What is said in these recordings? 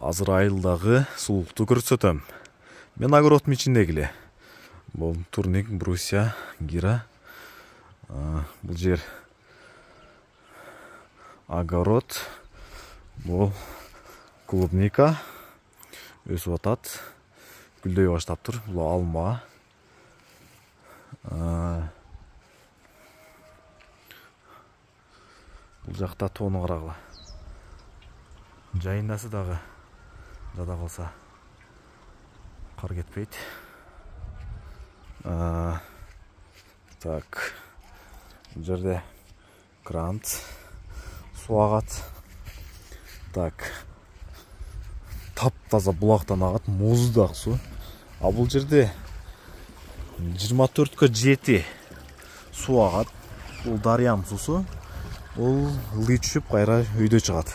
азыр айылдагы сулукту көрсөтөм мен огороддун ичиндеги эле бул турник брусья гира. Бул жер огород бул клубника. Өсүп атат. Гүлдөй баштаптыр бул алма. Бул жакта тоону карагыла жайындасы дагы жада калса кар кетпейт так бул жерде крант суу агат так таптаза булактан агат муздак суу а бул жерде жыйырма төрткө жети суу агат бул дарыянын суусу бул ылдый түшүп кайра өйдө чыгат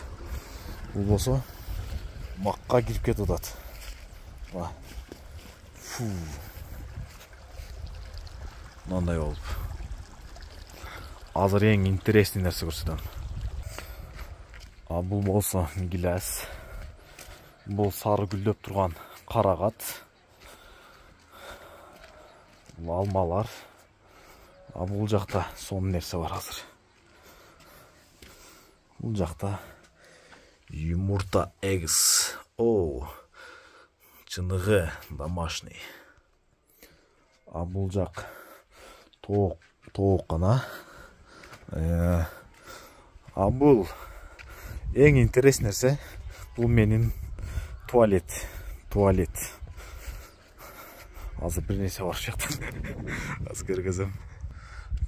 бакка кирип кетип атат фу мындай болуп азыр эң интересный нерсе көрсөтөм а бул болсо гиляс бул сары гүлдөп турган карагат бул алмалар а бул жакта сонун нерсе бар азыр бул жакта юмурта эгс. О чыныгы домашний а бул жак тоок гана э, а бул эң интересный нерсе бул менин туалет туалет. Азыр бир нерсе бар ушул жактан азыр көргөзөм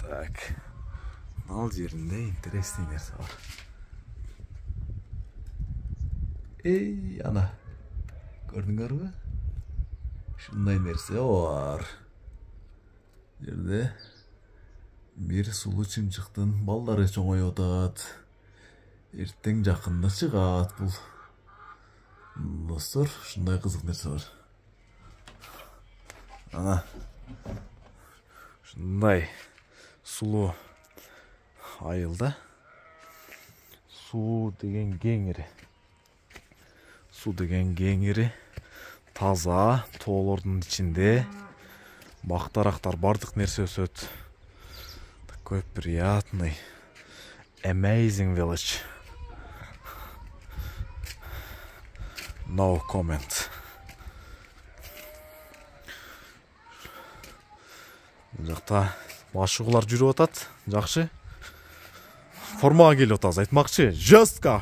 так ал жеринде интересный нерсе бар. Эй ана. Көрдүңөрбү ушундай нерсе бар. Жерде бир сулуу чымчыктын балдары чоңоюп атат эртең жакында чыгат бул достор ушундай кызык нерсе бар. Ана. Ушундай сулуу айылда суу деген кеңири суу деген кеңири таза тоолордун ичинде. Бак дарактар баардык нерсе өсөт. Такой приятный. Amazing village. No comment. Бул жакта машыгуулар жүрүп атат жакшы формага келип атабыз айтмакчы жестко